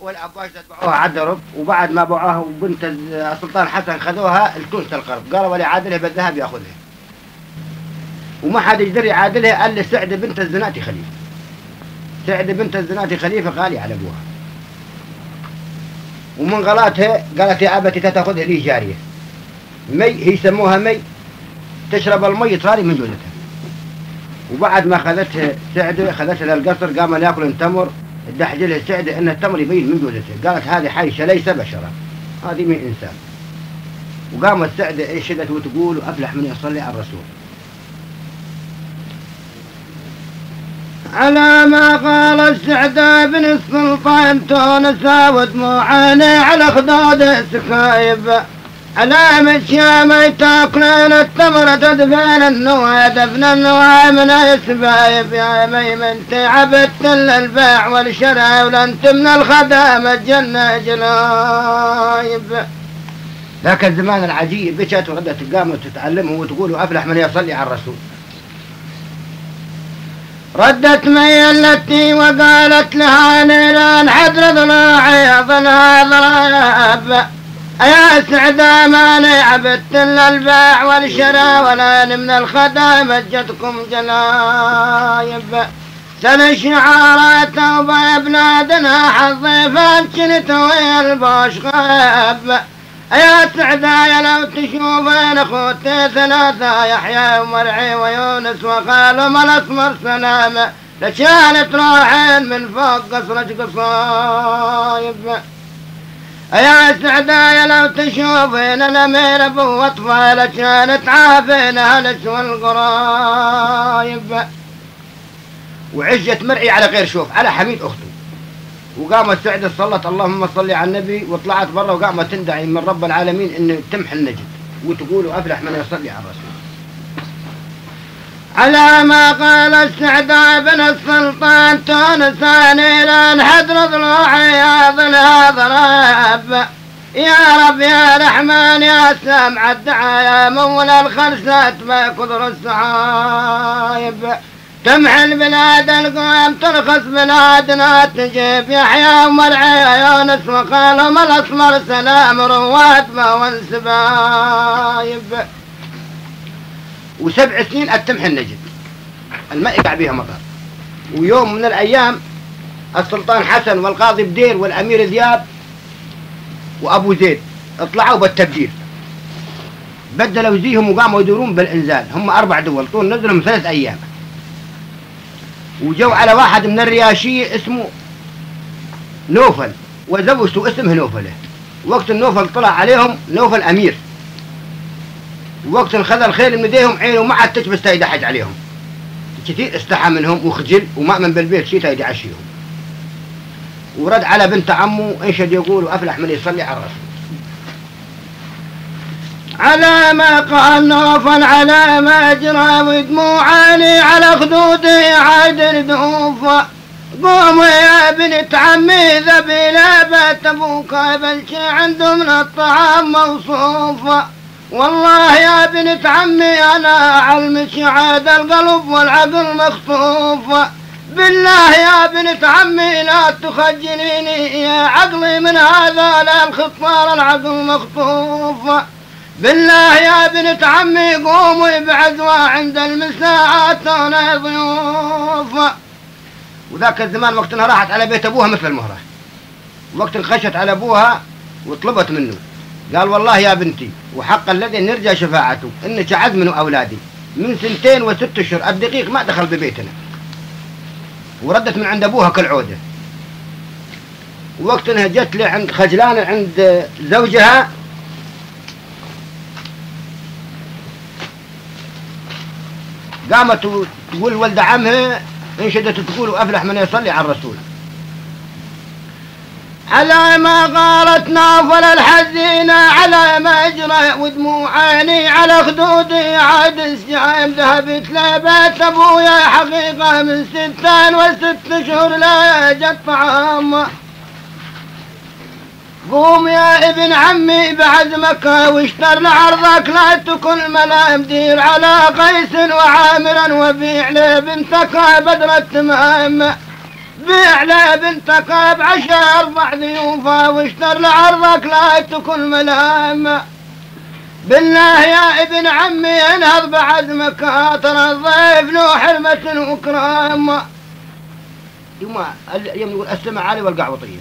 والعباس باعوها عدرب وبعد ما باعوها وبنت السلطان حسن خذوها التونس القرب قالوا ولي عادله بالذهب ياخذها. وما حد يقدر يعادلها إلا سعد بنت الزناتي خليفة. سعد بنت الزناتي خليفة غالي على أبوها. ومن غلاتها قالت يا أبتي تأخذها لي جارية؟ مي هي يسموها مي. تشرب المي تراني من جوزتها. وبعد ما خذتها سعده خذتها للقصر قام ياكل التمر الدحجلة سعدة أن التمر يبين من جوزته قالت هذه حيشة ليس بشرا. هذه من إنسان. وقامت سعدة انشدت وتقول أفلح من يصلي على الرسول. على ما قال السعد بن السلطان تونس ودموعاني على خدود السكايب على مشيامي تاكلين التمر تدفن النوى دفن النوى من السبايب يا ميمن تعبت البيع والشراء ولنت من الخدام الجنة جلايب ذاك الزمان العجيب بشت وردت قامت تتعلمه وتقول أفلح من يصلي على الرسول؟ ردت مي التي وقالت لها نيران حدر ضلاعي ضلها ضلاب يا سعدا ما عبدت إلا الباع والشراء ولا من الخدام جتكم جلايب سن شعارات توبة بلادنا حظيفان كنت ويا البوش يا سعدايا لو تشوفين أخوتي ثلاثة يحيى ومرعي ويونس وخالهم الأسمر سلامة لشانت روحين من فوق قصرك قصايب. يا سعدايا لو تشوفين الأمير أبو أطفال كانت عافين هلس والقرايب وعجت مرعي على غير شوف على حميد أخته. وقامت سعد صلت اللهم صل على النبي وطلعت برا وقامت تندعي من رب العالمين إنه تمحي النجد. وتقول أفلح من يصلي على الرسول. على ما قال السعداء بن السلطان تونساني لأن حدر ضلوعي يا ظلها ضراب يا رب يا رحمن يا سامع الدعايا مولى الخرسات ما كثر السحايب تمحي البلاد القوام ترخص بلادنا تجيب يحيى ومرعي يونس وقالهم الاسمر سلام رواد ما والسبايب وسبع سنين التمح النجد ما يقع بها مطر. ويوم من الأيام السلطان حسن والقاضي بدير والأمير ذياب وأبو زيد اطلعوا بالتبديل بدلوا زيهم وقاموا يدورون بالإنزال. هم أربع دول. طول نزلهم ثلاث أيام. وجو على واحد من الرياشية اسمه نوفل. وزوجته اسمه نوفله وقت النوفل طلع عليهم نوفل أمير. وقت خذ الخيل من يديهم عينه ما عاد تكبس يدحج عليهم. كثير استحى منهم وخجل وما من بالبيت شيء يدعشيهم ورد على بنت عمه انشد يقول وأفلح من يصلي على الرسول. على ما قال نوفل على ما جرى ودموعاني على خدودي عاد ردوفا قوموا يا بنت عمي ذبي بيت أبوك بلشي عنده من الطعام موصوفه والله يا بنت عمي أنا علمك عاد القلب والعقل مخطوف. بالله يا بنت عمي لا تخجليني يا عقلي من هذا لا الخطار العقل مخطوف. بالله يا بنت عمي قومي بعزوة عند المساء تونا ضيوف. وذاك الزمان وقت انها راحت على بيت أبوها مثل المهرة. وقت خشت على أبوها وطلبت منه. قال والله يا بنتي وحق الذي نرجى شفاعته إنك عز من أولادي. من سنتين وست أشهر الدقيق ما دخل ببيتنا. وردت من عند أبوها كالعودة. وقت إنها جت لي عند خجلان عند زوجها قامت تقول ولد عمها انشدت تقول أفلح من يصلي على الرسول. على ما قالت نافل الحزينة على ما أجرى عيني على خدودي عاد السعيم ذهبت لبيت أبويا حقيقة من ستان وست شهور لا يجد طعام قوم يا ابن عمي بعزمك واشتر لعرضك لا تكن ملام دير على قيس وعامرا وبيع لبنتك بدر التمام بيع له بنتك بعشر ضع ضيوفه واشتر لعرضك لا تكن ملام بالله يا ابن عمي انهض بعزمك ترى الضيف له حرمة وكرام يوم يوم يقول استمع علي والقع طيب.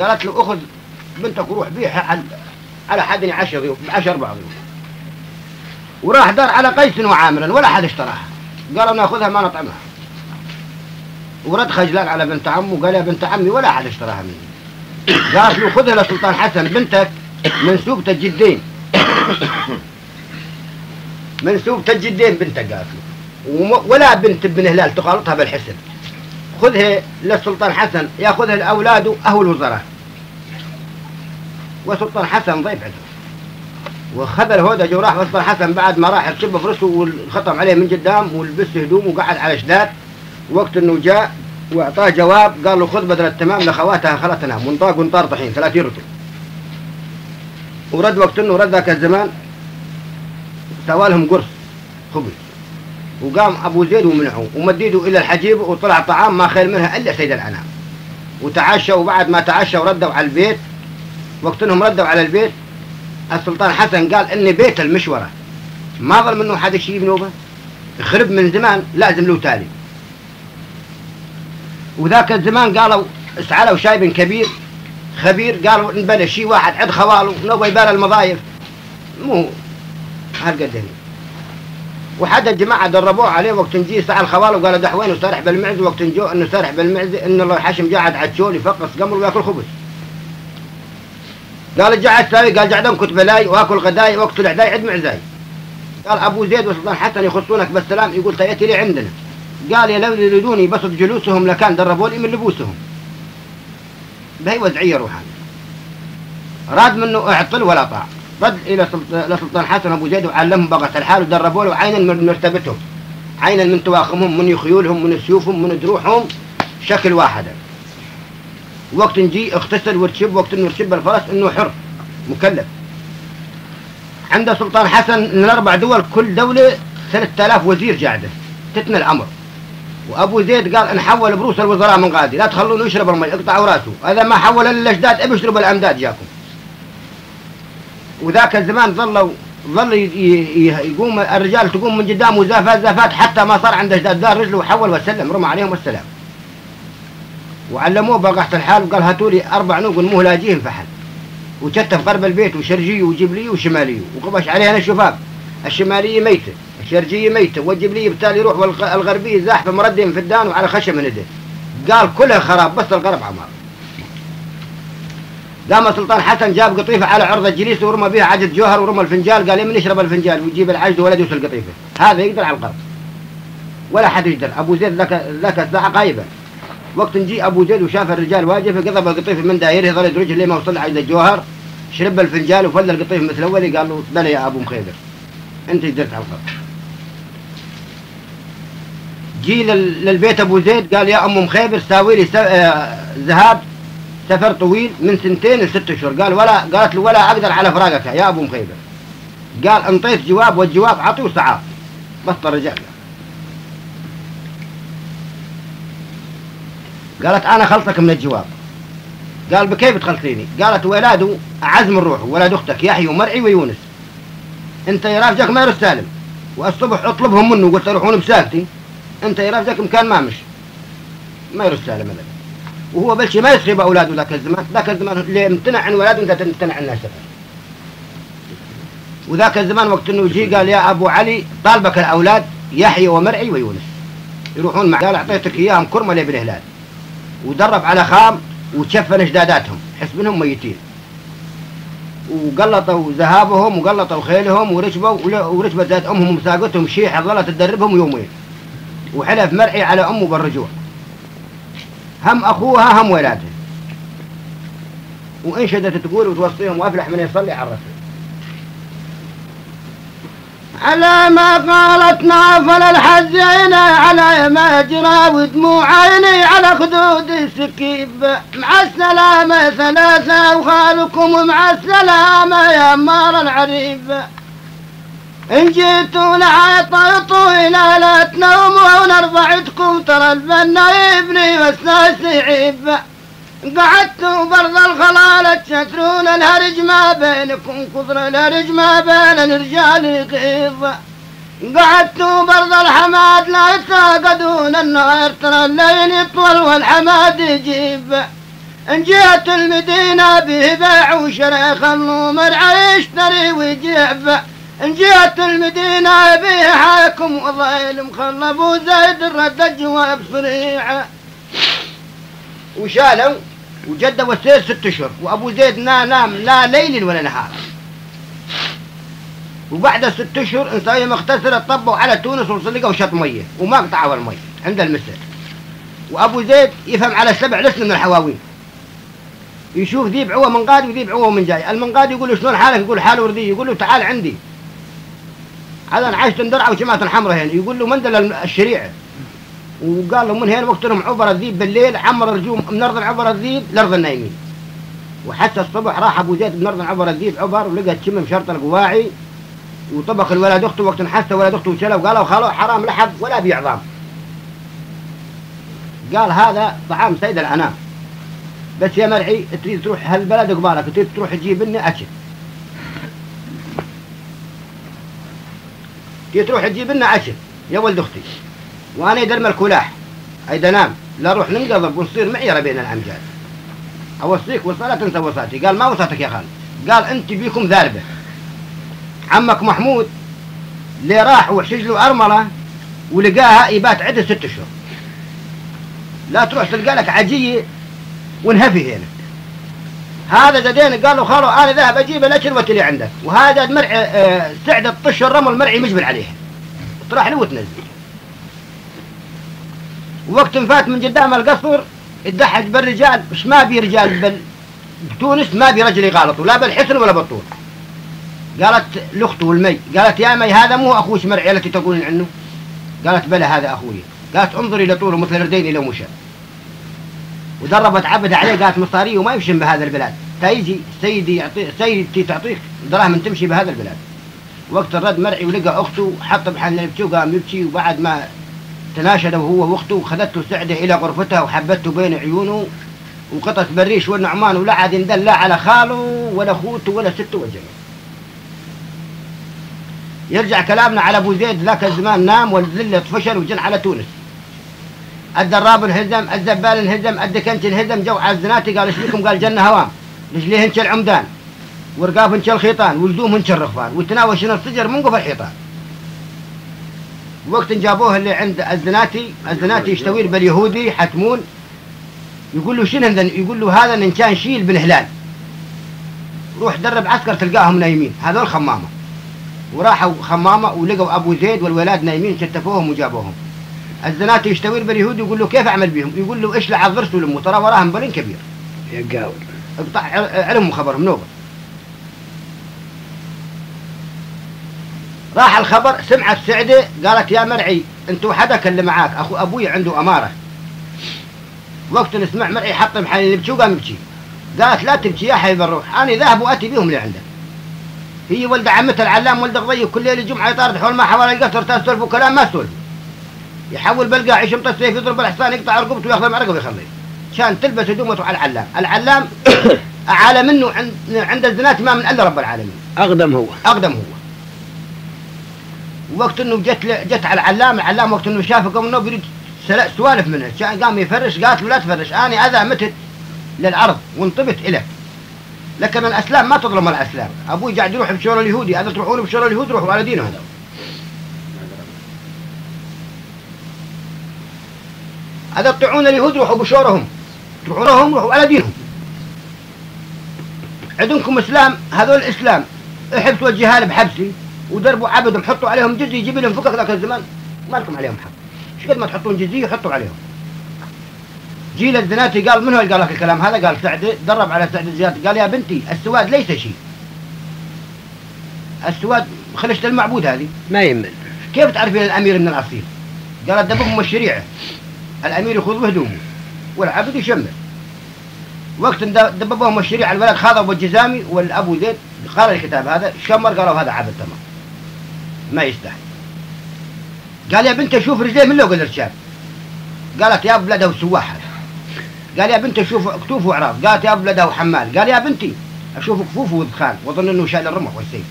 قالت له أخذ بنتك وروح بيعها على على حد عشر ضيوف عشر بعض ضيوف. وراح دار على قيس وعامرا ولا حد اشتراها. قالوا ناخذها ما نطعمها. ورد خجلان على بنت عمه وقال يا بنت عمي ولا حد اشتراها مني. قالت له خذها لسلطان حسن بنتك منسوبة الجدين منسوبة الجدين بنتك قالت له. ولا بنت ابن هلال تخالطها بالحسن. خذها للسلطان حسن ياخذها لاولاده اهو الوزراء. وسلطان حسن ضيف عنده وخذ الهودج وراح سلطان حسن بعد ما راح ركب فرسه والخطم عليه من قدام ولبس هدوم وقعد على شداد. وقت إنه جاء وأعطاه جواب قال له خذ بدل التمام لأخواتها خلتنا منطاق ونطار طحين 30 رطل ورد وقت إنه رد ذاك الزمان سوى لهم قرص خبز. وقام أبو زيد ومنعه ومديده إلى الحجيب وطلع طعام ما خير منها إلا سيد الأنام. وتعشى وبعد ما تعشى وردوا على البيت. وقت إنهم ردوا على البيت السلطان حسن قال ان بيت المشورة. ما ظل منه حد شيء بنوبه خرب من زمان لازم له تالي. وذاك الزمان قالوا اسعلوا شايب كبير خبير قالوا نبلى شيء واحد عد خواله نبغى يبالى المضايف مو هالقد وحد الجماعة دربوه عليه وقت نجي سأل خواله وقال دحوين وسارح بالمعز؟ وقت نجو إنه سارح بالمعز إن الله حشم قاعد عتشول يفقص قمر ويأكل خبز. قال قاعد ساوي قال قاعد انكت بلاي وأكل غداي وقت العداي عد معزاي. قال أبو زيد وسلطان حسن يخصونك بالسلام يقول تأتي لي عندنا. قال يا لو يريدوني بسط جلوسهم لكان دربوا لي من لبوسهم. بهي وزعية روحانية راد منه اعطل ولا طاع. رد إلى سلط- لسلطان حسن أبو زيد وعلمهم بغة الحال ودربوا له عينا من مرتبتهم. عينا من تواخمهم من خيولهم من سيوفهم من دروحهم شكل واحد. وقت نجي اغتسل وركب وقت انه ركب الفرس إنه حر مكلف. عند سلطان حسن من الأربع دول كل دولة 3000 وزير قاعدة تتنى الأمر. وابو زيد قال ان حول بروس الوزراء من غادي لا تخلونه يشرب المي اقطعوا راسه. هذا ما حول الا الاجداد ابشرب الأمداد جاكم. وذاك الزمان ظلوا ظل يقوم الرجال تقوم من قدامه زافات زافات حتى ما صار عنده أجداد دار رجله وحول وسلم رمى عليهم السلام. وعلموه بقحة الحال وقال هاتوا لي أربع نوق مهلاجين فحل. وكتف قرب البيت وشرجي وجبلي وشمالي. وقبش عليها الشفاف الشمالية ميتة. الشرجية ميتة والجبلية بالتالي يروح والغربية زاحفة مردم في الدان وعلى خشم من يده قال كلها خراب بس الغرب عمار. قام سلطان حسن جاب قطيفة على عرض الجليس ورمى بها عجد جوهر ورمى الفنجال قال يمن يشرب الفنجال ويجيب العجد ولا يدوس القطيفة. هذا يقدر على القرب ولا حد يقدر. أبو زيد لك لك الساعة غايبة وقت نجي أبو زيد وشاف الرجال واقف قضب القطيفة من دايره ظل يدرج لما وصل عجد الجوهر شرب الفنجال وفل القطيفة مثل أولي قال له بلى يا أبو مخيبر. أنت قدرت على القرب جي لل- للبيت أبو زيد قال يا ام مخيبر ساوي لي آه، ذهاب سفر طويل من سنتين لست اشهر قال ولا قالت له ولا أقدر على فراقك يا أبو مخيبر قال أنطيت جواب والجواب عطي وسعاف بس الرجال. قالت أنا خلصك من الجواب. قال بكيف تخلصيني؟ قالت ولاده اعز من روحه أختك يحيى ومرعي ويونس. أنت يا رافجك ما يرد سالم. والصبح اطلبهم منه قلت يروحون بساكتي أنت رافجك مكان ما مش. ما يرد سالم ابدا وهو بلشي ما يسخي باولاده ذاك الزمان. ذاك الزمان اللي امتنع عن ولاده انت تمتنع عن الناس وذاك الزمان وقت إنه يجي قال يا أبو علي طالبك الأولاد يحيى ومرعي ويونس. يروحون مع قال أعطيتك إياهم كرمه لابن هلال ودرب على خام وشفن إجداداتهم. حسبنهم ميتين. وقلطوا ذهابهم وقلطوا خيلهم وركبوا وركبت ذات أمهم وساقتهم شيحة ظلت تدربهم يومين. وحلف مرعي على أمه بالرجوع. هم أخوها هم ولادها وانشدت تقول وتوصيهم وأفلح من يصلي على الرسول. على ما قالت نافل الحزين على ما جرى ودموع عيني على خدود السكيب. مع السلامة ثلاثة وخالكم مع السلامة يا مار العريب. إن جيتوا لعطيتوا إلى لا تنوموا ونرفعتكم ترى البنا يبني والناس يعيب قعدتوا برض الخلالة تشترون الهرج ما بينكم كثر الهرج ما بين الرجال يغيظ. قعدتوا برض الحماد لا يتاقدون النهار ترى الليل يطول والحماد يجيب. إن جيت المدينة به بيع وشري خلوا مرعى يشتري ويجيب. إن جيت المدينة به حاكم وضيل مخلى أبو زيد رد الجواب صريع وشالوا وجدوا السير ست أشهر وأبو زيد لا نام لا ليل ولا نهار. وبعد ست أشهر انسان مغتسل طبوا على تونس وصلقوا شط مية وما قطعوا المية عند المسر وأبو زيد يفهم على سبع لسن من الحواوين. يشوف ذي بعوه من قادي وذي بعوه من جاي. المنقادي يقول له شلون حالك؟ يقول حاله وردي يقول له تعال عندي. هذا أنا عشت درعه وجماعه الحمراء هنا. يقول له مندل الشريعة؟ وقال له من هنا وقتهم عبر الذيب بالليل عمر الرجوم من ارض عبر الذيب لارض النايمين. وحتى الصبح راح أبو زيد من ارض عبر الذيب عبر ولقى تشم شرط القواعي وطبخ الولد أخته وقت حتى ولد أخته وشلوا وقالوا خلوا حرام لحب ولا بيعظام قال هذا طعام سيد الأنام. بس يا مرعي تريد تروح هالبلد قبالك تريد تروح تجيب لنا أكل. تريد تروح تجيب لنا اكل يا ولد أختي. وأنا درم الكلاح. أي نام لا روح ننقضب ونصير معيرة بين الأمجاد. أوصيك وصلة تنسى وصاتي. قال ما وصلتك يا خالد قال أنت بيكم ذاربة. عمك محمود اللي راح وحشج له أرملة ولقاها يبات عدة ست أشهر. لا تروح تلقى لك عجية ونهفي هنا. هذا زدين قال له خالو أنا ذهب أجيب الاكل اللي عندك. وهذا المرعي آه، سعد الطش الرمل المرعي مجبل عليه. طرح له وتنزل. وقت فات من قدام القصر اتضحك بالرجال مش ما بي رجال بل بتونس ما بي رجل يغالطوا. لا بالحسن ولا بالطول. قالت لأخته والمي قالت يا مي هذا مو أخوش مرعي التي تقولين عنه؟ قالت بلى هذا أخوي. قالت انظري لطوله مثل الردين لو مشى ودربت عبد عليه قالت مصاريه وما يمشي بهذا البلاد. تيجي سيدي يعطي سيدتي تعطيك دراهم تمشي بهذا البلاد. وقت الرد مرعي ولقى أخته حط بحال يبكي وقام يبكي وبعد ما تناشد هو وأخته وخذته سعده إلى غرفتها وحبته بين عيونه وقطت بريش والنعمان ولا عاد يندل لا على خاله ولا أخوته ولا سته ولا يرجع كلامنا على أبو زيد ذاك الزمان نام والذلة فشل وجن على تونس. الدراب انهزم الزبال انهزم الدكنت انهزم جو على الزناتي قال إيش بكم؟ قال جنة هوام رجليه العمدان؟ ورقاف انش الخيطان. ولدوم انش الرخفان وتناوش السجر من قفل الحيطان. وقت جابوه اللي عند الزناتي الزناتي يشتوي باليهودي حتمون. يقول له شنو يقول له هذا إن كان شيل بن هلال. روح درب عسكر تلقاهم نايمين هذول خمامة. وراحوا خمامة ولقوا أبو زيد والولاد نايمين شتفوهم وجابوهم. الزناتي يشتوي باليهودي يقول له كيف أعمل بهم؟ يقول له اشلع الضرس ولمه ترى وراهم بلين كبير. يا قاول. اقطع علمهم خبرهم نوبة. راح الخبر سمعت سعدة قالت يا مرعي أنت وحدك اللي معاك أخو أبوي عنده أمارة. وقت نسمع مرعي حط محل يبكي وقام يبكي. قالت لا تبكي يا حبيب الروح أنا ذاهب وأتي بهم اللي عندك. هي ولد عمتها العلام ولد غضي كل ليلة جمعة يطارد حول ما حوالي القصر تسولفوا كلام ما سولفوا يحول بالقاع يشمط السيف يضرب الحصان يقطع رقبته وياخذ معرقه ويخليه. كان تلبس هدومته على العلام. العلام اعلى منه عند عند الزنات ما من إلا رب العالمين. أقدم هو. أقدم هو. وقت إنه جت جت على العلام العلام وقت إنه شافه قام انه بيريد سوالف منه. قام يفرش قالت له لا تفرش أنا أذا متت للأرض وانطبت الك لكن الأسلام ما تظلم الأسلام. أبوي قاعد يروح بشور اليهودي هذا تروحون بشور اليهود روحوا على دينه هذا. هذا تطيعون اليهود روحوا بشورهم. تروحونهم روحوا على دينهم. عندكم إسلام؟ هذول الاسلام احبسوا الجهال بحبسي ودربوا عبدهم حطوا عليهم جزي يجيب لهم فكك ذاك الزمان. ما لكم عليهم حق. إيش قد ما تحطون جزي يحطوا عليهم؟ جيل الزناتي قال من هو اللي قال لك الكلام هذا؟ قال سعد درب على سعد الزياد قال يا بنتي السواد ليس شيء. السواد خلشت المعبود هذه. ما يمل كيف تعرفين الأمير من الأصيل؟ قالت دبهم الشريعة. الأمير يخوض بهدومه والعبد يشمر. وقت دببهم الشريعة الولد خاضوا بالجزامي والأبو زيد قال الكتاب هذا شمر قالوا هذا عبد تمام. ما يستحي قال يا بنت شوف رجليه من لوق الإرشاد. قالت يا بلده سواح قال يا بنت شوف كتوفه وعراض. قالت يا بلده حمال. قال يا بنتي أشوف كفوفه ودخان واظن إنه شايل الرمح والسيف.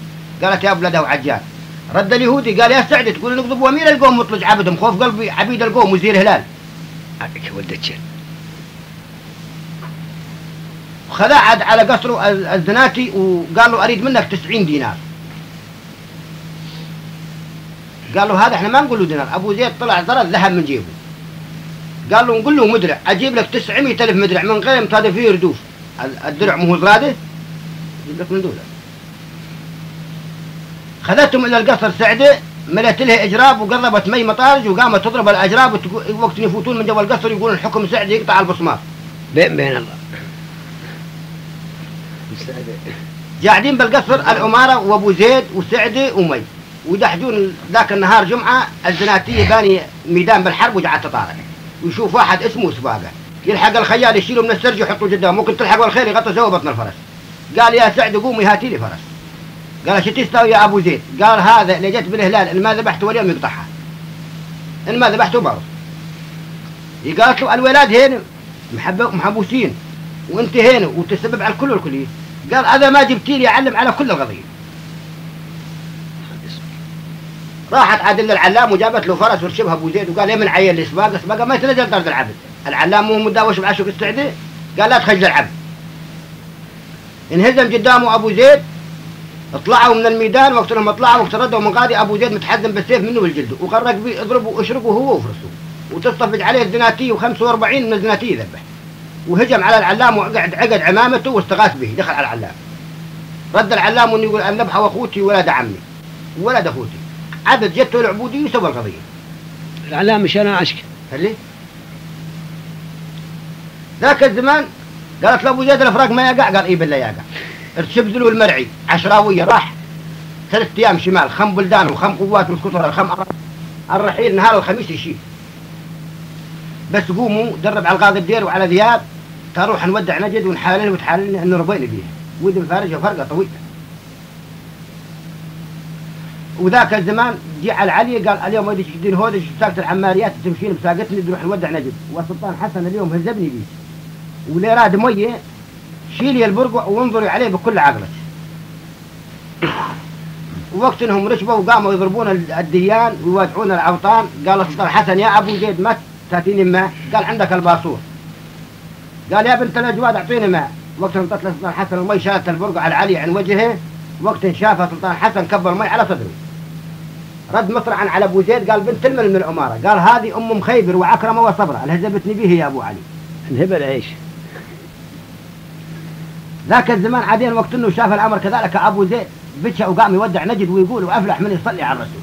قالت يا بلده عجال. رد اليهودي قال يا سعد تقول نقضب أمير القوم مطلج عبدهم خوف قلبي عبيد القوم وزير هلال. الجن وخذا عاد على قصره الزناتي وقال له أريد منك 90 دينار. قال له هذا إحنا ما نقول له دينار. أبو زيد طلع ضرب ذهب من جيبه. قال له نقول له مدرع. أجيب لك 900 ألف مدرع من غير هذا فيه ردوف. الدرع مو زراده أجيب لك من دولة. خذتهم إلى القصر سعدة. ملت لها إجراب وقربت مي مطارج وقامت تضرب الأجراب وقت يفوتون من جوا القصر يقولون الحكم سعده يقطع البصمات. بين بين الله. قاعدين بالقصر العمارة وأبو زيد وسعده ومي. ودحجون ذاك النهار جمعة الزناتية باني ميدان بالحرب وجعت تطارق. ويشوف واحد اسمه سباقة. يلحق الخيال يشيله من السرج ويحطه قدامه ممكن تلحق الخير يغطى سوا بطن الفرس. قال يا سعد قومي هاتي لي فرس. قال إيش تستوي يا أبو زيد؟ قال هذا اللي جت بالهلال إن ما ذبحته واليوم يقطعها. إن ما ذبحته برضه. قالت له الولاد هنا محبوسين. وانت هنا وتسبب على الكل والكل. قال أذا ما جبتي لي اعلم على كل القضية. راحت عادل العلام وجابت له فرس ورشبها أبو زيد وقال يا من عيل لي سباقه سباقه ما يتنزل طرد العبد. العلام مو مداوش بعشق السعدي قال لا تخجل العبد. انهزم قدامه أبو زيد طلعوا من الميدان وقت لما طلعوا وقت ردوا من قاضي أبو زيد متحزم بالسيف منه والجلد. وقرق بيه اضربه واشرقه هو وفرسه وتصطفج عليه الزناتي و45 من الزناتي ذبح وهجم على العلام وقعد عقد عمامته واستغاث به دخل على العلام. رد العلام إنه يقول النبحه واخوتي ولد عمي. ولد أخوتي. عبد جته العبودي وسوى القضية. العلام مش أنا عشك هلي ذاك الزمان قالت له أبو زيد الأفراق ما يقع قال اي بالله يقع. ارتشب ذلو المرعي عشراويه راح. ثلاث أيام شمال. خم بلدان وخم قوات والكثر الخم. الرحيل نهار الخميس يشيل بس قوموا درب على القاضي الدير وعلى ذياب. تروح نودع نجد ونحالل وتحالل إنه ربينا بيه. ود الفارجة فرقه طويلة. وذاك الزمان جاء علي قال اليوم ودي تشدين هودش ساقت العماريات تمشين بساقتني نروح نودع نجد. والسلطان حسن اليوم هزبني بيه. واللي راد ميه شيلي البرقع وانظري عليه بكل عقلك وقت انهم ركبوا وقاموا يضربون الديان ويواجهون الأوطان. قال السلطان حسن يا أبو زيد ما تاتيني ماء. قال عندك الباصور قال يا بنت الأجواد أعطيني ماء. وقت انطت السلطان حسن المي شالت البرقع على علي عن وجهه. وقت شافها السلطان حسن كبر المي على صدره. رد مصرعا على أبو زيد قال بنت المل من الاماره قال هذه أم مخيبر وعكرمه وصبرة. الهزبتني به يا أبو علي. انهبل عيش ذاك الزمان عادين وقت إنه شاف الأمر كذلك أبو زيد بكى وقام يودع نجد ويقول وأفلح من يصلي على الرسول.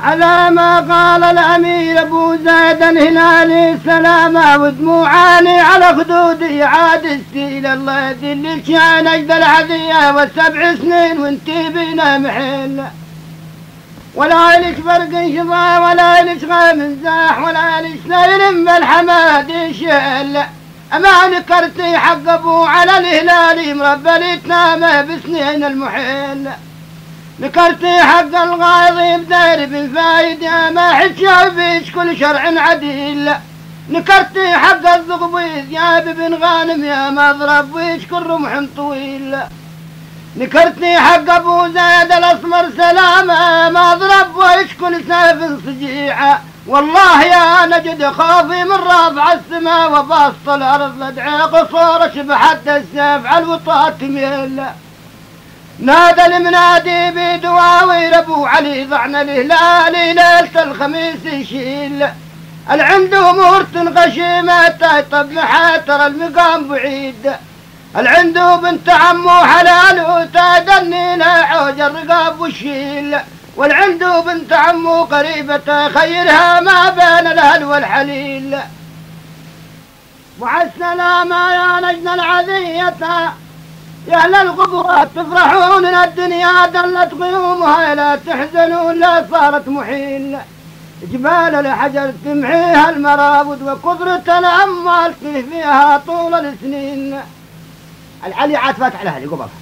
على ما قال الأمير أبو زيد الهلالي سلامة ودموعاني على خدودي عادستي إلى الله يذل كان أجد العذية والسبع سنين وانتي بنا محل. ولا لك فرق شظى ولا لك غام زاح ولا لك ليل بالحماد شل. أما نكرتي حق أبو على الهلال مربى لتنامه بسنين المحيل نكرتي حق الغاضي بدير بن فايد يا ما حجاب بيش كل شرع عديل. نكرتي حق الذغبيد يا بن غانم يا مضرب ويش كل رمح طويل. نكرتي حق أبو زيد الأسمر سلامه مضرب ويش كل سيف صجيعه والله يا نجد خوفي من رافع السماء وبسط الأرض لدعي قصور شبحت السيف على الوطاة تميل. نادى المنادي بدواوير ابو علي ضعن الهلال ليلة الخميس يشيل. العند امور غشيمة طب محاتر المقام بعيد. العند بنت عمو حلال وتادني لا عوج الرقاب وشيل. والعنده بنت عمو قريبة خيرها ما بين الأهل والحليل. وعالسلامة يا نجن العذية. يا أهل الغبرات تفرحون إن الدنيا دلت غيومها لا تحزنون لا صارت محيل. جبال الحجر تمحيها المرابد وكثرة الأموال فيها طول السنين. العلي عاد فاتح لها قبلها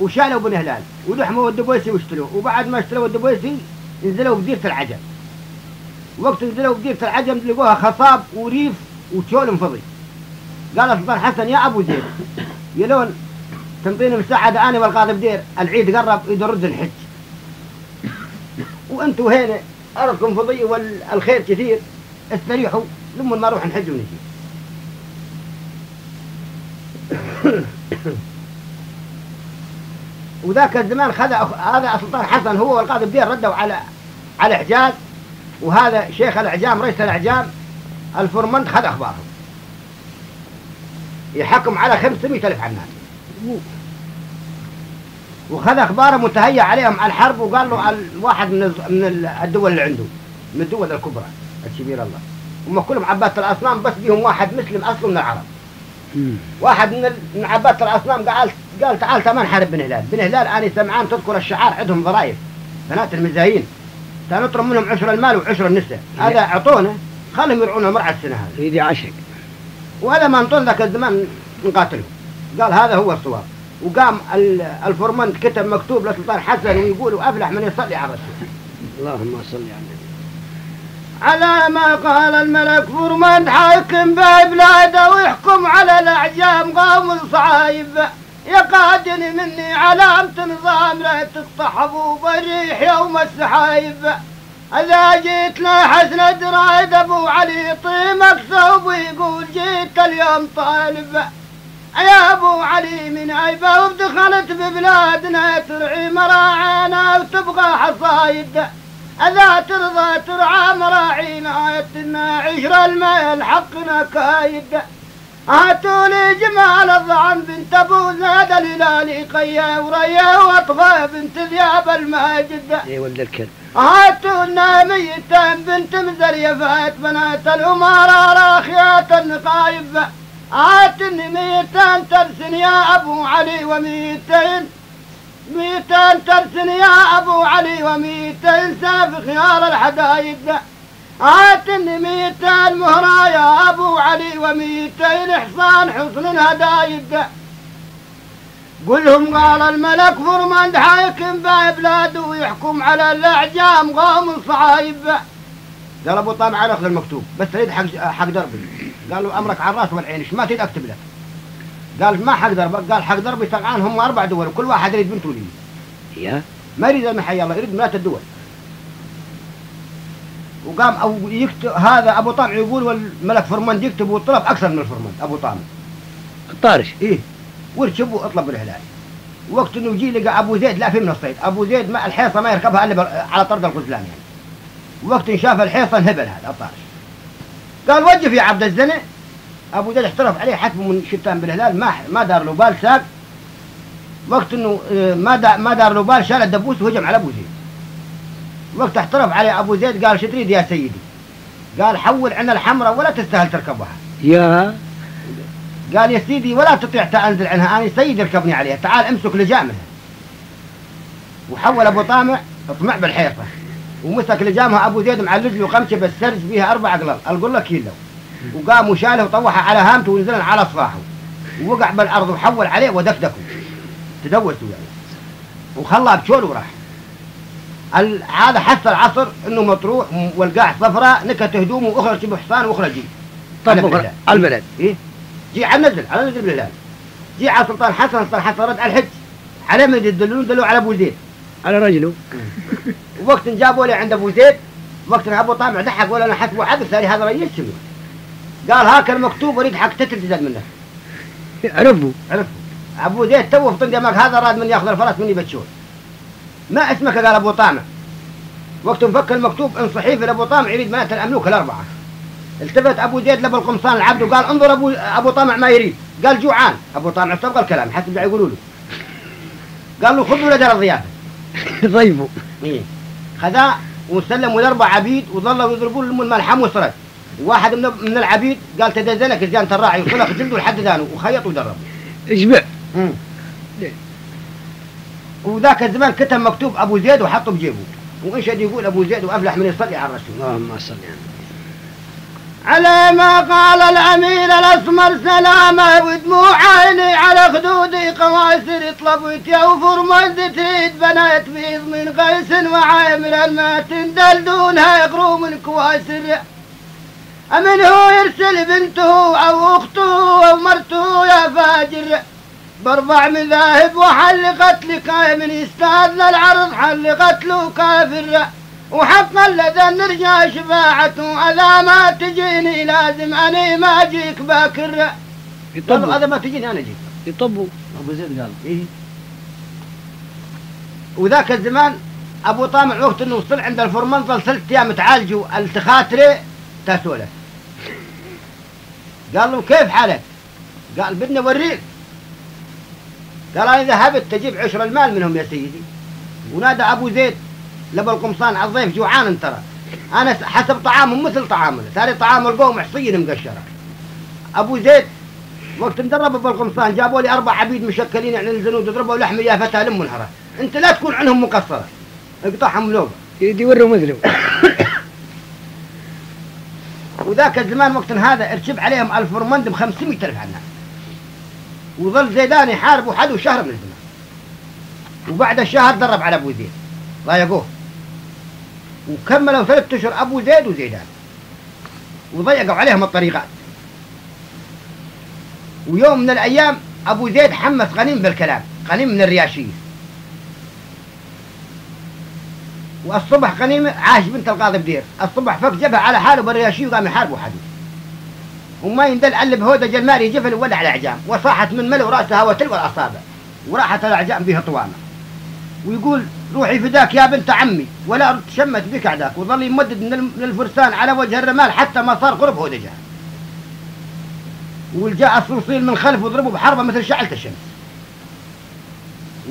وشالوا بن هلال ولحموا الدبويسي واشتلوه وبعد ما اشتروا الدبويسي نزلوا بديرة العجم. وقت نزلوا بديرة العجم لقوها خصاب وريف وشول فضي قال سلطان حسن يا أبو زيد يلون تنطيني مساعدة أنا والقاضي بدير العيد قرب يدرد الحج. وأنتوا هنا أرضكم فضية والخير كثير استريحوا لما ما نروح نحج ونجي. وذاك الزمان خذ هذا سلطان حسن هو والقاضي بدير ردوا على على حجاز وهذا شيخ الأعجام رئيس الأعجام الفرمنت خذ أخبارهم يحكم على 500 ألف عناد وخذ أخبارهم وتهيأ عليهم على الحرب وقال له الواحد من من ال- الدول اللي عنده من الدول الكبرى الكبير الله. هم كلهم عبادة الأصنام بس بيهم واحد مسلم أصله من العرب واحد من من عبادة الأصنام قال قال تعال تعال نحارب بن هلال. بن هلال أنا سمعان تذكر الشعار عندهم ضرائب. بنات المزايين. سنطلب منهم عشر المال وعشر النساء. هذا أعطونا خلهم يرعون مرعى السنة هذه. يريد يعشق وهذا ما نطول ذاك الزمان نقاتلهم قال هذا هو الصواب. وقام ال- الفرمنت كتب مكتوب لسلطان حسن ويقول أفلح من يصلي على الرسول. اللهم صل على النبي على ما قال الملك فرمنت حاكم ببلاده ويحكم على الأعجام قوم صعايب يا قادني مني علامة نظام لا تقطع الريح يوم السحايب. إذا جيت حسن درايد أبو علي طيمك ثوب ويقول جيت اليوم طالب. يا أبو علي من عيبة ودخلت ببلادنا ترعي مراعينا وتبغى حصايد أذا ترضى ترعى مراعينا يتنا عشر الميل حقنا كايد. هاتوا لي جمال الضعن بنت أبو زاد الهلالي قيا وريا وأطغى بنت ذياب الماجد. يا ولد الكلب هاتوا لنا ميتين بنت مزريفات بنات الأمراء راخيات النقايب. هاتني ميتين ترسن يا أبو علي وميتين ميتين ترسن يا أبو علي وميتين ساف خيار الحدايد. هاتني ميتين مهرة يا أبو علي وميتين حصان حصن الهدايد قلهم قال الملك فرمند حاكم ببلاده ويحكم على الأعجام قوم صعايب. قال أبو طامع أنا أخذ المكتوب بس تريد حق حق دربي قال له أمرك على الرأس والعين إيش ما تريد أكتب لك. قال ما حق دربك قال حق دربي طبعا هم أربع دول وكل واحد يريد بنت ولي يا. ما يريد المحي الله يريد مئات الدول. وقام أو يكتب هذا أبو طامع يقول والملك فرمند يكتب والطلب أكثر من الفرمند أبو طامع. الطارش إيه. وركب واطلب الهلال وقت إنه يجي لقى أبو زيد لا في من الصيد. أبو زيد ما الحيصة ما يركبها إلا على طرد الغزلان يعني. وقت إن شاف الحيصة انهبل هذا الطارش قال وقف يا عبد الزنه أبو زيد احترف عليه حتف من شتان بالهلال ما ما دار له بال ساق وقت إنه آه، ما دا ما دار له بال شال الدبوس وهجم على أبو زيد. وقت احترف عليه أبو زيد قال شو تريد يا سيدي؟ قال حول عنا الحمراء ولا تستاهل تركبها. يا. قال يا سيدي ولا تطيع تنزل عنها أنا سيد يركبني عليها تعال امسك لجام منها وحول أبو طامع اطمع بالحيطة. ومسك لجامها أبو زيد معلج له قمشه بالسرج بيها أربع اقلال القله كيلو. وقام وشاله وطوحه على هامته ونزل على صفاحه ووقع بالأرض وحول عليه ودكدكه. تدوسوا يعني وخلاه بشول وراح. هذا حس العصر إنه مطروح والقاع صفراء نكت هدومه وأخرج بحصان وأخرج على طبق بالله. على البلد. إيه؟ جي على نزل على نزل بالهلال جي على سلطان حسن سلطان حسن رد على الحج. على من يدلون دلوا على أبو زيد. على رجله. وقت جابوا لي عند أبو زيد وقت أبو طامع ضحك ولا أنا حسبه ثاني هذا رئيس شنو قال هاك المكتوب اريد حق تتل تزاد منه. عرفوا عرفوا أبو زيد تو في طندمك هذا راد من ياخذ الفرس مني بتشول ما اسمك؟ قال أبو طامع. وقت مفك المكتوب إن صحيفه لأبو طامع يريد مئة الأملوك الأربعة. التفت أبو زيد لأبو القمصان العبد وقال انظر أبو أبو طامع ما يريد. قال جوعان. أبو طامع استبقى الكلام حتى يقولوا له. قال له خذوا لدى الضيافة. ضيفوا إيه. خذا وسلموا الاربع عبيد وظلوا يضربون له من ملحم وسرد واحد من من العبيد قال تدزنك زيانة الراعي وصلخ جلده لحد ذانه وخيط ودرب. اشبع؟ وذاك الزمان كتب مكتوب أبو زيد وحطه بجيبه. وانشد يقول أبو زيد وأفلح من يصلي على الرسول. اللهم صل على النبي. على ما قال الأمير الأسمر سلامة ودموع عيني على خدودي قواسر طلبت يوفر مند تريد بنات بيض من قيس وعامر الماتن دلدونها يقروا من كواسر. أمن هو يرسل بنته أو أخته أو مرته يا فاجر. بأربع مذاهب وحلقت لك من يستاذن العرض حلقت له كافر. وحقا لذا نرجع شفاعته أذا ما تجيني لازم اني ما أجيك باكر. يطبوا هذا ما تجيني أنا أجيك. يطبوا أبو زيد قال إيه؟ وذاك الزمان أبو طامع وقت إنه وصل عند الفرمان ظل ثلاث أيام تعالجوا التخاتري تسولف قال له كيف حالك؟ قال بدنا اوريك قال أنا ذهبت تجيب عشر المال منهم يا سيدي. ونادى أبو زيد لبى القمصان على الضيف جوعان ترى. أنا حسب طعامهم مثل طعامنا. ثاني طعام القوم حصين مقشرة. أبو زيد وقت مدرب بالقمصان جابوا لي أربع عبيد مشكلين يعني الزنود يضربوا لحم يا فتى لم منهره أنت لا تكون عنهم مقصرة. اقطعهم لوبة. يدي وروا مثله وذاك الزمان وقت هذا ارتب عليهم الفرمند ب 500 ألف عنها وظل زيدان يحارب وحده شهر من الزمان. وبعد الشهر درب على أبو زيد. ضايقوه. وكملوا ثلاث أشهر أبو زيد وزيدان. وضيقوا عليهم الطريقات. ويوم من الأيام أبو زيد حمس غنيم بالكلام. غنيم من الرياشيه والصبح غنيم عاش بنت القاضي بدير. الصبح فك جبهة على حاله بالرياشيه وقام يحاربوا حد وما يندل علب هودة جلماري جفل ولا على إعجام. وصاحت من ملو رأسها وتلوى الأصابع. وراحت الإعجام بها طوامة. ويقول روحي فداك يا بنت عمي. ولا تشمت بك عداك وظل يمدد من الفرسان على وجه الرمال حتى ما صار قرب هودجه والجاء الصوصيل من خلف وضربه بحربة مثل شعلة الشمس.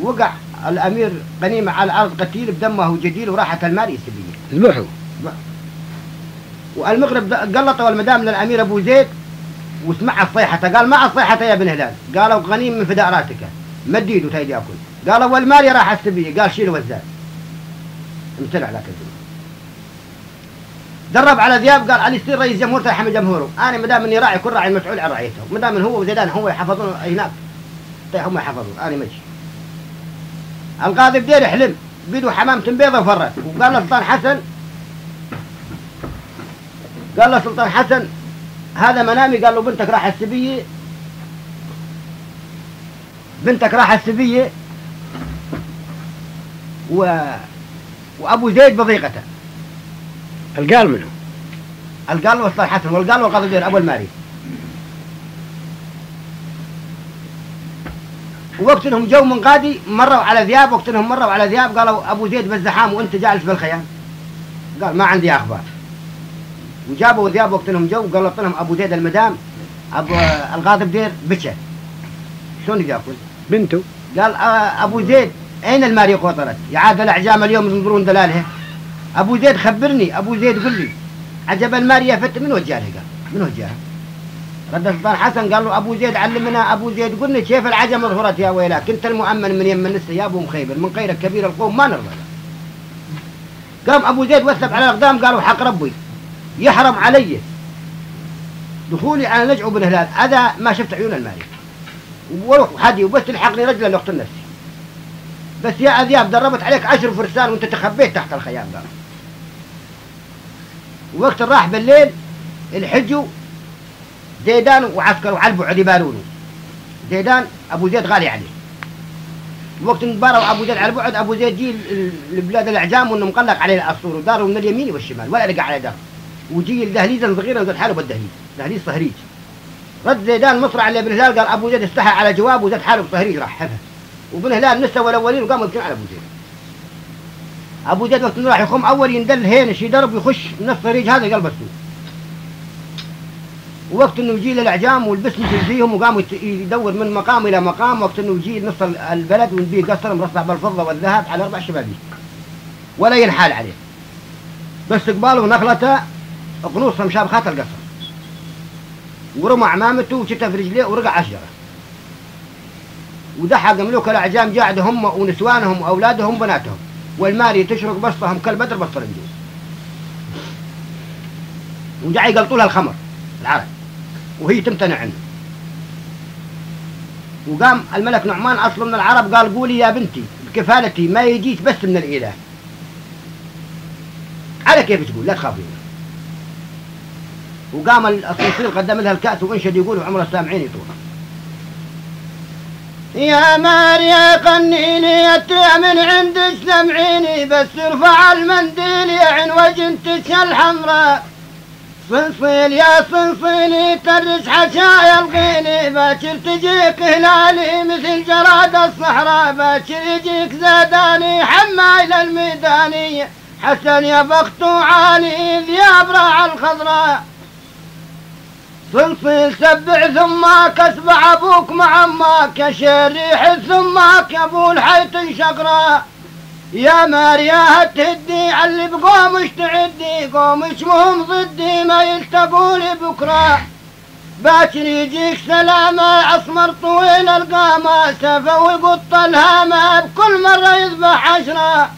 وقع الأمير غنيمه على الأرض قتيل بدمه جديل وراحت المال يسبيه. ذبحوا والمغرب قلطوا المدام للأمير أبو زيد وسمع الصيحة قال ما الصيحة يا ابن هلال؟ قالوا غنيم من فداء راسك مد ايده تايد ياكل قالوا والمال راح السبية قال شيلوا الزاد امتنع لك الزمان درب على ذياب قال علي يصير رئيس جمهور تحمي جمهوره. أنا ما دام إني راعي كل راعي مسؤول عن رعيته. ما دام هو وزيدان هو يحفظون هناك. طيب هم يحفظون. أنا ماشي. القاضي بدير يحلم. بيدو حمامة بيضة وفرت وقال له سلطان حسن قال له سلطان حسن هذا منامي. قال له بنتك راح السبية. بنتك راح السبية. و... وأبو زيد بضيقته. القال منهم القال له سلطان حسن والقال له القاضي بدير أبو الماري. وقت انهم جو من قادي مروا على ذياب وقت انهم مروا على ذياب قالوا أبو زيد بالزحام وأنت جالس بالخيام قال ما عندي أخبار وجابوا ذياب وقت انهم جو قالوا لهم أبو زيد المدام أبو القاضي بدير بكى شلون ياكل؟ بنته قال آه، أبو زيد أين الماري قطرت؟ يعاد الأعجام اليوم ينظرون دلالها أبو زيد خبرني أبو زيد قل لي عجب الماري يا فت من وجهها قال من وجهها؟ رد سلطان حسن قال له أبو زيد علمنا أبو زيد قلنا كيف العجم ظهرت يا ويلك كنت المؤمن من يم النساء يا أبو مخيبر من غيرك كبير القوم ما نرضى. قام أبو زيد وثب على الأقدام قالوا حق ربي يحرم علي. دخولي على نجع بن هلال. هذا ما شفت عيون المالك وروح حدي وبس تلحقني رجلا لاقتل نفسي بس يا أذياب دربت عليك عشر فرسان وأنت تخبيت تحت الخيام. قال وقت راح بالليل الحجوا زيدان وعسكر وعلى البعد يبارونه زيدان أبو زيد غالي عليه. وقت باروا ابو زيد على البعد أبو زيد جي لبلاد الأعجام وإنه مقلق عليه الاسطول وداره من اليمين والشمال ولا لقى عليه دار وجي دهليزا صغيرا وزاد حاله بالدهليز دهليز صهريج. رد زيدان مصرع لابن هلال قال أبو زيد استحى على جواب وزاد حاله بصهريج راح حفه وابن هلال نسوا الاولين وقاموا يبكون على أبو زيد. أبو زيد وقت راح يخم أول يندل هينش يدرب يخش من الصهريج هذا قلب السوق وقت إنه يجي للاعجام والبسم يجزيهم وقام يدور من مقام إلى مقام وقت إنه يجي نص ال- البلد ونبيه قصر مرصع بالفضة والذهب على أربع شبابيك. ولا ينحال عليه. بس قباله نخلته قنوصه مشاب خات القصر. ورمى عمامته وشتها في رجليه ورقع اشجره ودحق ملوك الأعجام قاعد هم ونسوانهم وأولادهم بناتهم والماري تشرق بسطهم كالبدر بسط النجوم وجاي يقلطوا لها الخمر العرب وهي تمتنع عنه. وقام الملك نعمان أصله من العرب قال قولي يا بنتي بكفالتي ما يجيك بس من الإله. على كيف تقول؟ لا تخافي. وقام الصنصير قدم لها الكأس وانشد يقول عمر السامعين يطول يا ماريا قنيني من عندك سمعيني بس ارفع المنديل يا عن وجنتك الحمراء. صنصيل يا صنصيلي ترش حشايا الغيني باكر تجيك هلالي مثل جراد الصحراء. باكر يجيك زاداني حمايل الميداني. حسن يا بخت عالي ذياب راع الخضراء. صلصل سبع ثماك اسبع أبوك مع اماك يا شريح ثماك يا ابو الحيط شقراء. يا ماريا تهدي علي بقومش تعدي قومش مهم ضدي ما يلتقوا لي بكرة. باكر يجيك سلامة أسمر طويل القامة سفا ويقط الهامة بكل مرة يذبح عشرة.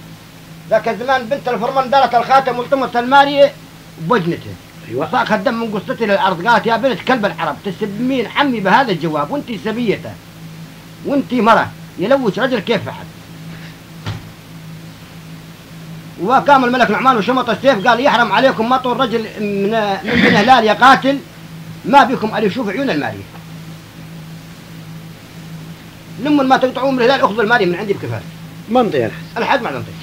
ذاك الزمان بنت الفرمان دارت الخاتم والتمت المارية بوجنته أيوه. صاخ الدم من قصتي للأرض. قالت يا بنت كلب العرب تسبمين عمي بهذا الجواب وانت سبيتة. وانت مرة يلوش رجل كيف فحل وقام الملك نعمان وشمط السيف قال يحرم عليكم مطوا الرجل من من بن هلال يا قاتل ما بكم ان يشوف عيون المارية. لما ما تقطعوا من الهلال أخذوا المارية من عندي بكفاية. منطقة الحد. مع المنطقة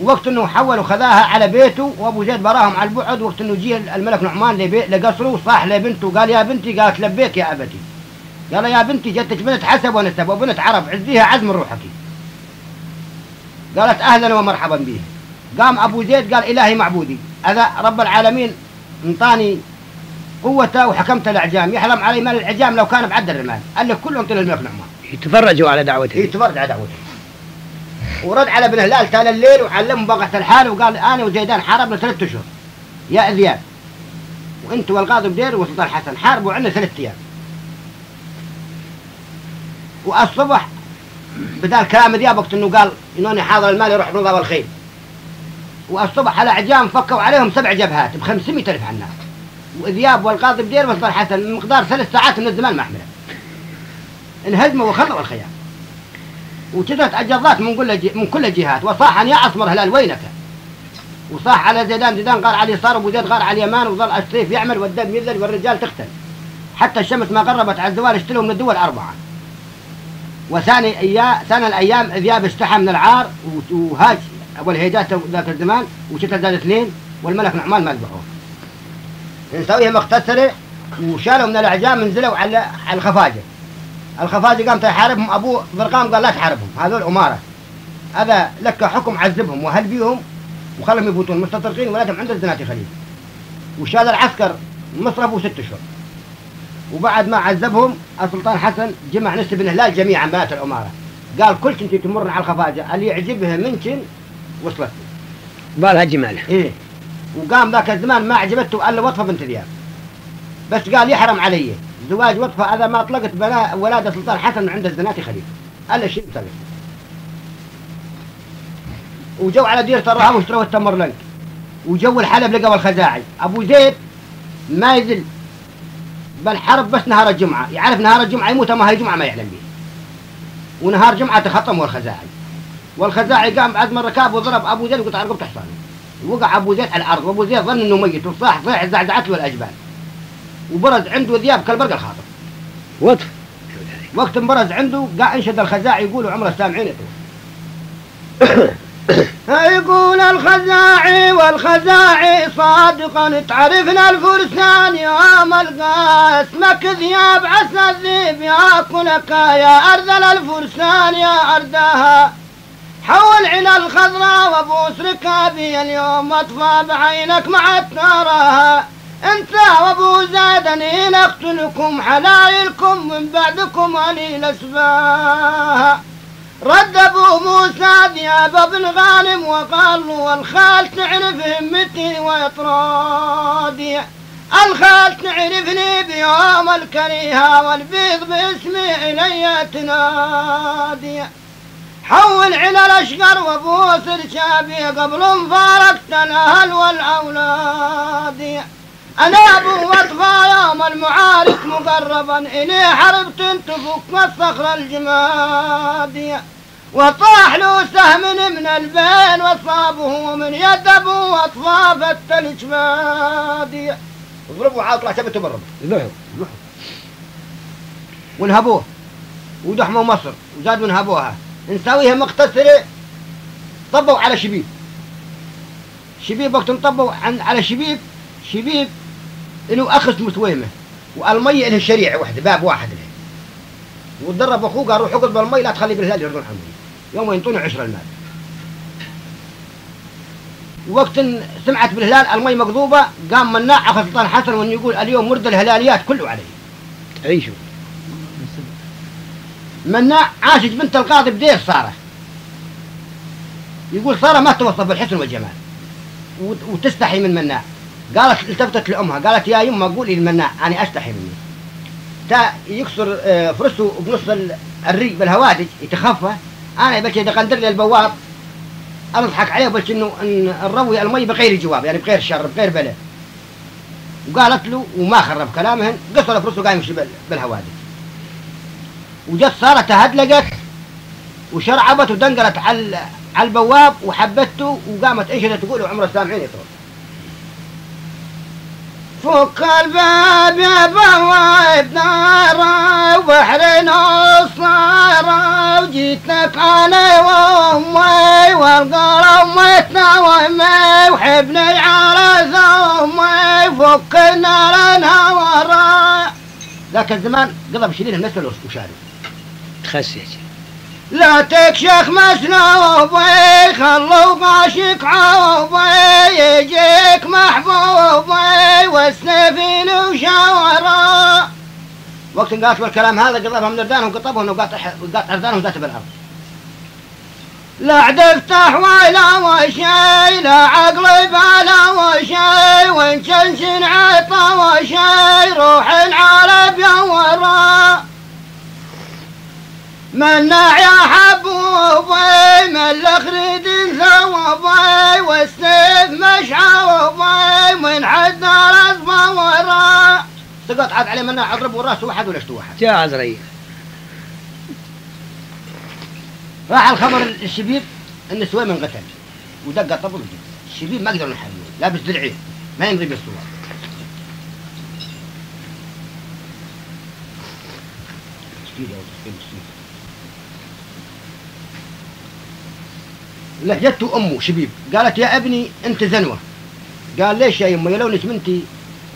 وقت إنه حول وخذاها على بيته وأبو زيد براهم على البعد وقت إنه جه الملك نعمان لقصره وصاح لبنته قال يا بنتي قالت لبيك يا أبتي. قال يا بنتي جدك بنت حسب ونسب وبنت عرب عزيها عزم روحك. قالت أهلا ومرحبا به قام أبو زيد قال إلهي معبودي. هذا رب العالمين انطاني قوته وحكمت الأعجام. يحرم علي مال الأعجام لو كان بعد الرمال قال لك كلهم طلع الملك نعمان يتفرجوا على دعوته. يتفرج على دعوته. ورد على ابن هلال تال الليل وعلمه بقعة الحال وقال أنا وزيدان حاربنا ثلاث أشهر. يا ذياب وأنت والقاضي بدير وسلطان حسن. حاربوا عندنا ثلاث أيام. والصبح بدال كلام ذياب وقت إنه قال إنوني حاضر المال يروح نضا والخيل والصبح على عجام فكوا عليهم سبع جبهات ب 500 ألف عناق. وذياب والقاضي بدير وسلطان حسن مقدار ثلاث ساعات من الزمان محمله انهزموا وخضعوا الخيام. وكذا اجرات من كل من كل الجهات وصاح يا اصمر هلال وينك. وصاح على زيدان. زيدان قال على اليسار ابو زيد قال على اليمان وظل السيف يعمل والدم يذل والرجال تقتل. حتى الشمس ما قربت على الزوال اشتلوا من الدول أربعة. وثاني أيام ثاني الأيام ذياب استحى من العار وهاج ابو الهيجات ذاك الزمان وشتى زاد اثنين والملك نعمان ما ذبحوه. نسويها مقتصرة وشالوا من الاعجام نزلوا على الخفاجة. الخفاجة قام يحاربهم أبوه برقام قال لا تحاربهم هذول أمارة هذا لك حكم عذبهم وهل بيهم؟ وخلهم يفوتون مستطرقين ولادهم عند الزناتي خليل. وشال العسكر مصرفه ست أشهر وبعد ما عذبهم السلطان حسن جمع نسب بن هلال جميعا بنات الأمارة قال كل كنت تمر على الخفاجة اللي يعجبها منكن وصلت. بالها جمال. إيه. وقام ذاك الزمان ما عجبته إلا وطفه بنت ذياب بس قال يحرم علي. زواج وطفه هذا ما طلقت بلا ولادة سلطان حسن من عند الزناتي خليفة. إلا شيء طلق وجو على ديرة الرهاب واشتروا التمرلنك وجو الحلب لقوا الخزاعي. أبو زيد ما يزل بل حرب بس نهار الجمعة. يعرف نهار الجمعة يموت ما هي جمعه ما يعلم به ونهار جمعة تخطم الخزاعي والخزاعي قام بعد ما ركاب وضرب أبو زيد وقطع رقبته حصانه وقع أبو زيد على الأرض. وأبو زيد ظن إنه ميت. وصاح صيح زعزعت له الاجبال وبرز عنده ذياب كالبرق الخاطر. وطف وقت انبرز عنده قاع انشد الخزاعي يقولوا عمره السامعين يطول يقول الخزاعي والخزاعي صادقا. تعرفنا الفرسان يوم القاس مكذياب عسى الذيب. ياكلك يا أرذل الفرسان يا أرداها. حول عنا الخضراء وابوس ركابي اليوم أطفى بعينك مع تراها أنت وأبو زادني نقتلكم حلايلكم من بعدكم أني الاسباها رد ابو موسى ذياب ابن غانم وقال له والخال تعرف همتي واطرادي الخال تعرفني بيوم الكريهة والبيض باسمي إلي تنادي. حول عنا الأشقر وبوس رشابي قبل مفارقة الأهل والأولاد. أنا أبو وطفى يوم المعارك مقربا إلي حربت تفك الصخرة الجمادية وطاح له سهم من البين وصابه من يد أبو وطفى فتل جمادية ضربوا عاد طلع ثبت بالرب ذبحوا ونهبوه ودحموا مصر وزادوا نهبوها نساويها مقتصرة. طبوا على شبيب. شبيب وقت طبوا عن على شبيب. شبيب أخ اسمه سويمة والمية له شريعة واحدة باب واحد له وتدرب أخوه قال روح اقعد بالمي لا تخلي بالهلال يردون عنه يوم ينطوني عشر المال. وقت سمعت بالهلال المي مقضوبة قام مناع أخو سلطان حسن وأن يقول اليوم مرد الهلاليات كله علي عيشوا مناع عاشج بنت القاضي بدير سارة. يقول سارة ما توصف بالحسن والجمال. وت- وتستحي من مناع. قالت التفتت لأمها قالت يا يما قولي لمناع أنا أستحي مني تا يكسر آه، فرسه بنص ال- الري بالهوادج يتخفى. أنا بلش إذا قندر لي البواب أضحك عليه بلش إنه إن الروي المي بغير جواب يعني بغير شر بغير بلاء وقالت له وما خرب كلامهن قصر فرسه قايم يمشي بال- بالهوادج. وجت سارة تهدلقت وشرعبت ودنقلت على على البواب وحبته وقامت انشدت تقول عمر السامعين يطرد فك الباب يا بواب نارا وبحر نصارى وجيت لك علي وامي والقرى امتنا وامي وحبني على ثومي فك النار الهورا ذاك الزمان قضى بشيلين الناس وشاري تخسي. لا تكشخ مسلوبي خلوا قاشك عوبي يجيك محبوبي والسفين وشاورا وقت قالت الكلام هذا قضبها من اردانهم قطبهم وقاطع اردانهم ذات بالأرض. لا عد افتح ولا وشي لا عقلي بلا وشي وإن شنشن عطا وشي روح العرب يا ورا. منع يا حبوبي من الخريد ثوبي والسيف مشعوبي من حد رزبه ورا. سقط عاد عليه مناع اضرب والراس واحد ولا اشتو واحد جاء عزرائيل راح الخبر الشبيب إن سويم انقتل ودق طبل الشبيب ما قدروا نحميه لابس درعين ما يمضي بالسوار مسكين يا لهجته أمه شبيب. قالت يا أبني أنت زنوة. قال ليش يا يمه لو نسمنتي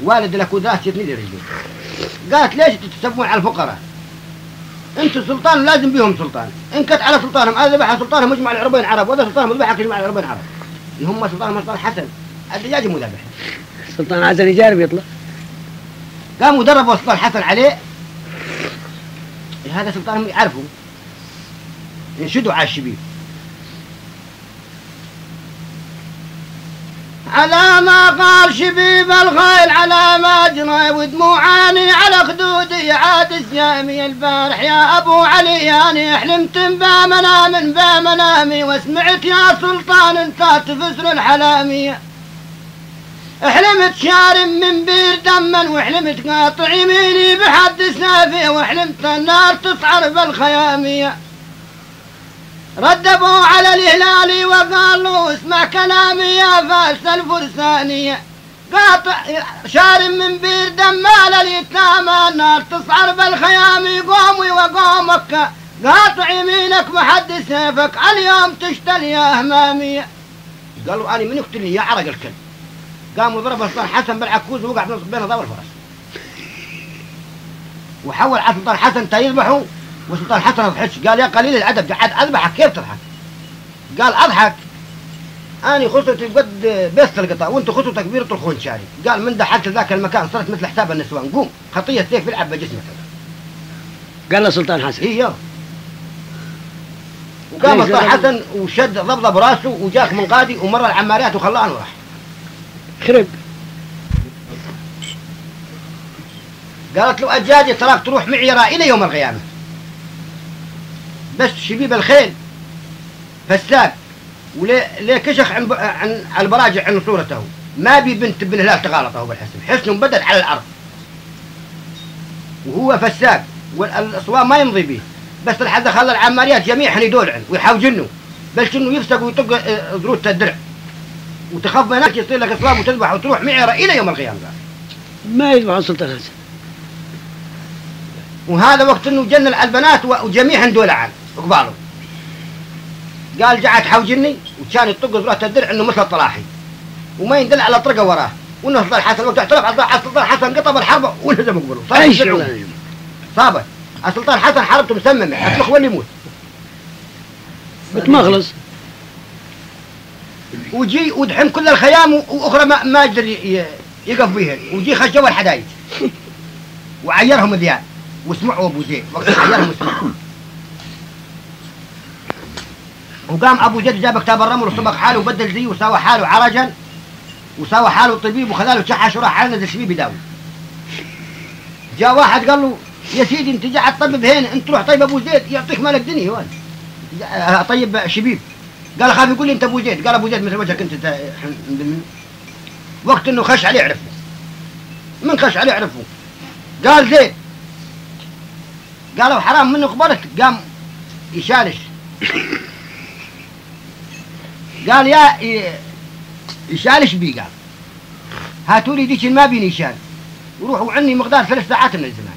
والد لك ودراس يتني لي رجلي. قالت ليش تتسبون على الفقراء؟ أنتم سلطان لازم بيهم سلطان. إن كنت على سلطانهم أنا ذبح سلطانهم يجمع العربين عرب. وهذا سلطانهم ذبحك يجمع العربين عرب. اللي هم سلطانهم سلطان حسن. الدجاج مو ذبح سلطان عزل يجارب يطلع. قاموا دربوا سلطان حسن عليه. هذا سلطانهم يعرفوا. ينشدوا على الشبيب. على ما قال شبيب الخيل على ما جرى ودموعاني على خدودي عاد سيامي البارح. يا أبو علي أني حلمت بمنام بمنامي وسمعت يا سلطان انت تفسر الحلامي. حلمت شارم من بير دما وحلمت قاطع يميني بحد سنافي وحلمت النار تصعر بالخياميه ردبوا على الهلالي وقالوا اسمع كلامي يا فارس الفرسانية. قاطع شارم من بير دمال اليتامى النار تصعر بالخيام قومي وقومك قاطع يمينك محد سيفك اليوم تشتل يا همامية قالوا أنا من يقتلني؟ يا عرق الكلب. قاموا ضربوا سلطان حسن بالعكوز ووقع بين ضوء الفرس وحول سلطان حسن تا يذبحوا وسلطان حسن ما ضحكش قال يا قليل الأدب قاعد اذبحك كيف تضحك؟ قال أضحك. أني خطتي قد بيست القطع وأنت خطتك كبيره الخون شاري. قال من دحلت ذاك المكان صرت مثل حساب النسوان. قوم خطية سيف يلعب بجسمك. قال له سلطان حسن. هي وقام ليش سلطان؟ حسن وشد ضبضب راسه وجاك من قاضي ومر العماريات وخلاه وراح خرب. قالت له أجاجي تراك تروح معي را إلى يوم القيامة. بس شبيب الخيل فساق وليه ليه كشخ عن, عن على البراجع عن صورته. ما بي بنت بن هلال تغالطه بالحسن. حسن بدت على الأرض. وهو فساق والاسوان ما يمضي به بس لحد خلى العماريات جميعا يدولعن ويحاوجنه بل انه يفسق ويطق آه، ذروت الدرع. وتخاف من هناك يصير لك اصواب وتذبح وتروح معيرة إلى يوم القيامة. ما يذبحون سلطان وهذا وقت إنه جن البنات وجميعا دولعان قباله قال جعت حوجني وكان يطق ذروت الدرع انه مثل الطلاحي. وما يندل على طرقة وراه. وإنه سلطان حسن وقت اعترف على سلطان حسن قطب الحرب ولزم قبله صار. شغله صابت السلطان حسن حربته مسممه حتلخ ولا يموت؟ بتمغلص وجي ودحم كل الخيام وأخرى ما, ما ي- يقف بيهن وجي خشوا الحدايج وعيرهم ذيان وسمعوا أبو زيد. وقت عيرهم وسمعوا وقام أبو زيد جاب كتاب الرمل وصبغ حاله وبدل زيه وساوى حاله عرجا وساوى حاله طبيب وخذاله شحش وراح على شبيب يداوي. جاء واحد قال له يا سيدي أنت قاعد تطبب هنا أنت روح طيب أبو زيد؟ يعطيك مال الدنيا وين طيب شبيب. قال خاف يقول لي أنت أبو زيد؟ قال أبو زيد مثل وجهك أنت وقت إنه خش عليه عرفه. من خش عليه عرفه؟ قال زيد. قالوا حرام منه قبلت قام يشالش. قال يا ي- يشالش بي قال هاتوا لي ديك ما بيني يشال. وروحوا عني مقدار ثلاث ساعات من الزمان.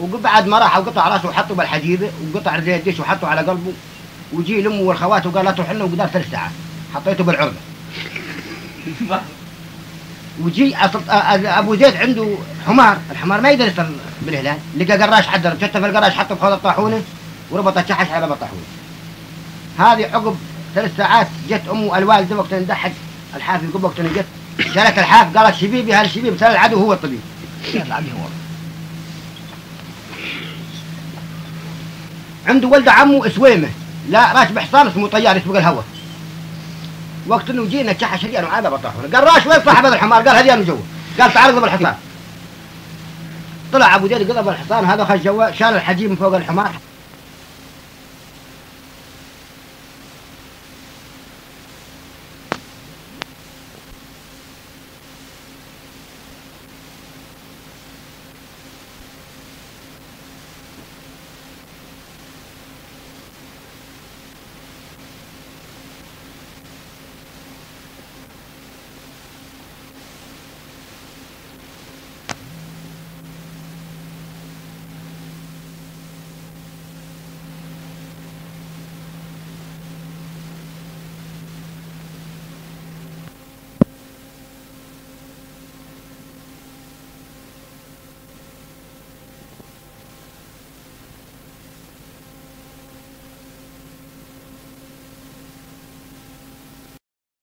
وبعد ما راح وقطع راسه وحطه بالحديده وقطع زي الديش وحطه على قلبه. وجي لأمه والخوات وقال لا تروح لنا وقدار ثلاث ساعات. حطيته بالعرضة. وجي أبو زيد عنده حمار. الحمار ما يقدر يصل بالهلال. لقى قراش حد شتف القراش حطه بخوض الطاحونة وربط الشحش على باب الطاحونه هذه عقب ثلاث ساعات جت أمه الوالدة وقت ندحق الحافي قبل وقت جت شالت الحاف قالت شبيبي هذا الشبيب سأل العدو هو الطبيب. عنده ولد عمه سويمه لا راكب حصان اسمه طيار يسبق الهواء وقت إنه جينا كحش هديان وعاد بطاحونه قال راش وين صاحب هذا الحمار؟ قال هديان جوا. قال تعال قبل الحصان. طلع أبو زيد قلب الحصان هذا خش جوا شال الحجيب من فوق الحمار.